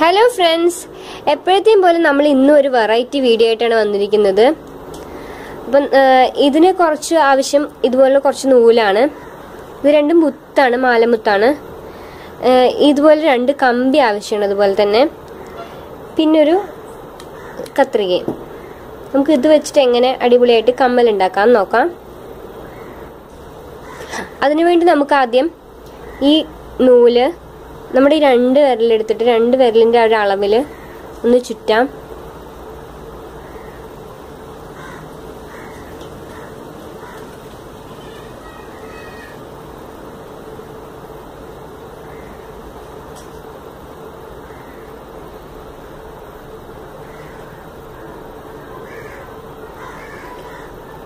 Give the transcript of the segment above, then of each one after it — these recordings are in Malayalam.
ഹലോ ഫ്രണ്ട്സ് എപ്പോഴത്തെയും പോലെ നമ്മൾ ഇന്നും ഒരു വെറൈറ്റി വീഡിയോ ആയിട്ടാണ് വന്നിരിക്കുന്നത്. അപ്പം ഇതിന് കുറച്ച് ആവശ്യം ഇതുപോലെ കുറച്ച് നൂലാണ്. ഇത് രണ്ടും മുത്താണ് മാലമുത്താണ്. ഇതുപോലെ രണ്ട് കമ്പി ആവശ്യമാണ് അതുപോലെ തന്നെ. പിന്നൊരു കത്രികയും നമുക്ക് ഇത് വെച്ചിട്ട് എങ്ങനെ അടിപൊളിയായിട്ട് കമ്മൽ ഉണ്ടാക്കാം നോക്കാം. അതിനുവേണ്ടി നമുക്ക് ആദ്യം ഈ നൂൽ നമ്മുടെ ഈ രണ്ട് വിരലെടുത്തിട്ട് രണ്ട് വിരലിന്റെ ആ ഒരു അളവിൽ ഒന്ന് ചുറ്റാം.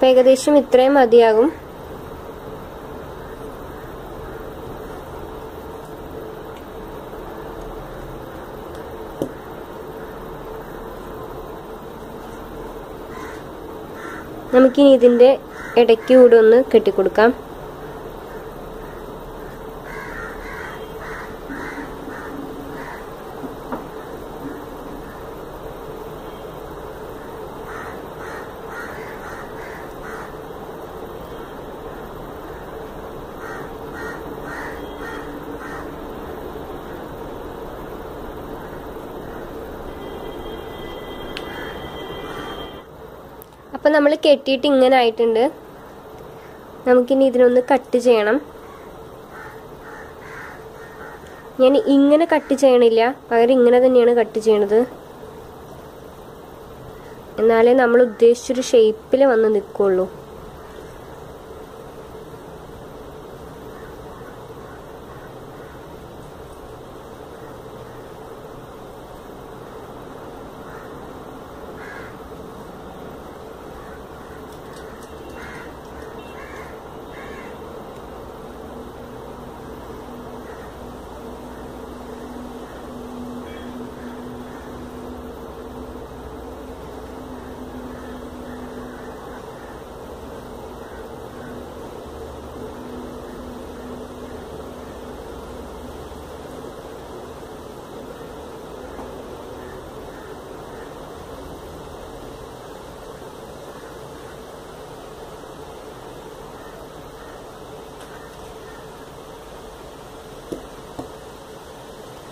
ഏകദേശം ഇത്രയും മതിയാകും. നമുക്കിനി ഇതിന്റെ ഇടയ്ക്ക് കൂടെ ഒന്ന് കെട്ടിക്കൊടുക്കാം. അപ്പം നമ്മൾ കെട്ടിയിട്ട് ഇങ്ങനെ ആയിട്ടുണ്ട്. നമുക്കിനി ഇതിനൊന്ന് കട്ട് ചെയ്യണം. ഞാൻ ഇങ്ങനെ കട്ട് ചെയ്യണില്ല. പകരം ഇങ്ങനെ തന്നെയാണ് കട്ട് ചെയ്യണത്. എന്നാലേ നമ്മൾ ഉദ്ദേശിച്ചൊരു ഷേപ്പിൽ വന്ന് നിൽക്കുള്ളൂ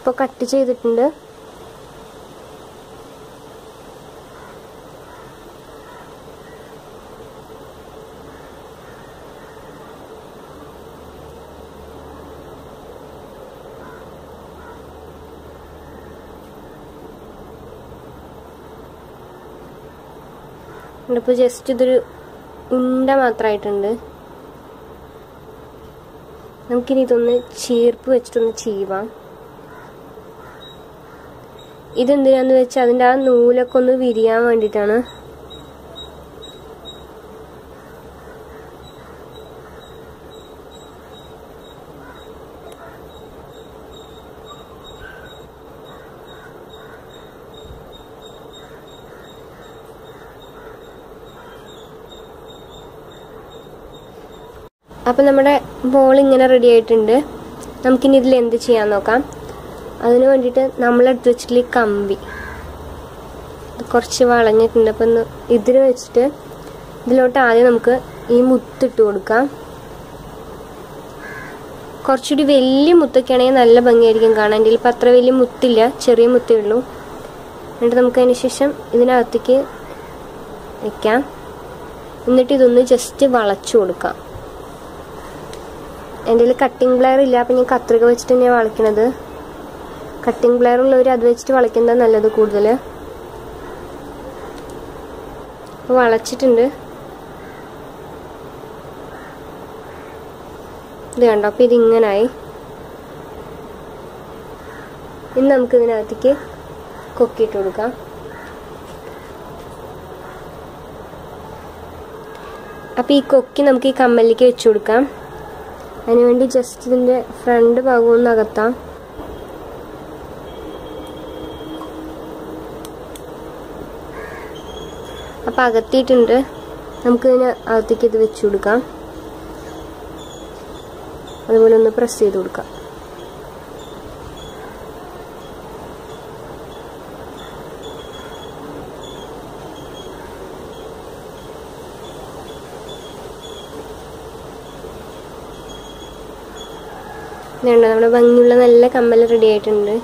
ഇപ്പോൾ കട്ട് ചെയ്തിട്ടുണ്ട്. ഇപ്പോൾ ജസ്റ്റ് ഇതൊരു ഉണ്ട മാത്രമായിട്ടുണ്ട് നമുക്കിനി ഇതൊന്ന് ചീർപ്പ് വെച്ചിട്ടൊന്ന് ചീവാം. ഇതെന്തിനാന്ന് വെച്ചാൽ അതിന്റെ ആ നൂലൊക്കെ ഒന്ന് വിരിയാൻ വേണ്ടിയിട്ടാണ് അപ്പം നമ്മുടെ ബോൾ ഇങ്ങനെ റെഡി ആയിട്ടുണ്ട്. നമുക്കിനി ഇതിൽ എന്ത് ചെയ്യാൻ നോക്കാം? അതിന് വേണ്ടിയിട്ട് നമ്മളെടുത്ത് വെച്ചിട്ടുള്ള ഈ കമ്പി. കുറച്ച് വളഞ്ഞിട്ടുണ്ട്. അപ്പം ഇതിന് വെച്ചിട്ട് ഇതിലോട്ട് ആദ്യം നമുക്ക് ഈ മുത്തിട്ട് കൊടുക്കാം. കുറച്ചുകൂടി വലിയ മുത്തൊക്കെ ആണെങ്കിൽ നല്ല ഭംഗിയായിരിക്കും കാണാൻ. എന്റെ ഇപ്പം അത്ര വലിയ മുത്തില്ല. ചെറിയ മുത്തേ ഉള്ളൂ. എന്നിട്ട് നമുക്ക് അതിന് ശേഷം ഇതിനകത്തേക്ക് വെക്കാം. എന്നിട്ട് ഇതൊന്ന് ജസ്റ്റ് വളച്ചു കൊടുക്കാം. എന്റെ കയ്യിൽ കട്ടിംഗ് പ്ലെയർ ഇല്ല. അപ്പം ഞാൻ കത്രിക വെച്ചിട്ട് തന്നെയാണ് വളയ്ക്കണത് കട്ടിംഗ് പ്ലെയർ ഉള്ളവർ അത് വെച്ചിട്ട് വളയ്ക്കുന്നത് നല്ലത് കൂടുതൽ അപ്പോൾ വളച്ചിട്ടുണ്ട്. ഇത് കണ്ടോ? അപ്പോൾ ഇതിങ്ങനായി. ഇനി നമുക്ക് ഇതിനകത്തേക്ക് കൊക്കിയിട്ട് കൊടുക്കാം. അപ്പോൾ ഈ കൊക്കി നമുക്ക് ഈ കമ്മലിലേക്ക് വെച്ച് കൊടുക്കാം. അതിനുവേണ്ടി ജസ്റ്റ് ഇതിന്റെ ഫ്രണ്ട് ഭാഗം ഒന്ന് അകത്താം. അപ്പോൾ അകത്തിയിട്ടുണ്ട്. നമുക്കിതിന് അകത്തേക്ക് ഇത് വെച്ച് കൊടുക്കാം. അതുപോലെ ഒന്ന് പ്രസ് ചെയ്ത് കൊടുക്കാം. ഇതുണ്ട് നമ്മുടെ ഭംഗിയുള്ള നല്ല കമ്മൽ റെഡി ആയിട്ടുണ്ട്.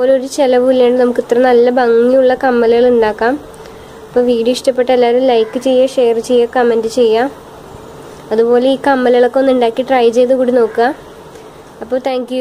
ഒരു ചിലവില്ലാണ്ട് നമുക്ക് ഇത്ര നല്ല ഭംഗിയുള്ള കമ്മലുകൾ ഉണ്ടാക്കാം. അപ്പോൾ വീഡിയോ ഇഷ്ടപ്പെട്ട എല്ലാവരും ലൈക്ക് ചെയ്യുക ഷെയർ ചെയ്യുക കമന്റ് ചെയ്യുക. അതുപോലെ ഈ കമ്മലുകളൊക്കെ ഒന്ന് ഉണ്ടാക്കി ട്രൈ ചെയ്ത് കൂടി നോക്കുക. അപ്പോൾ താങ്ക്